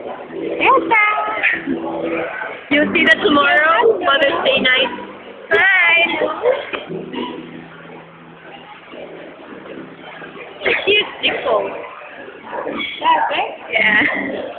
Yes, You'll see that tomorrow, Mother's Day night. Bye! Here's Nicole. That's right? Yeah.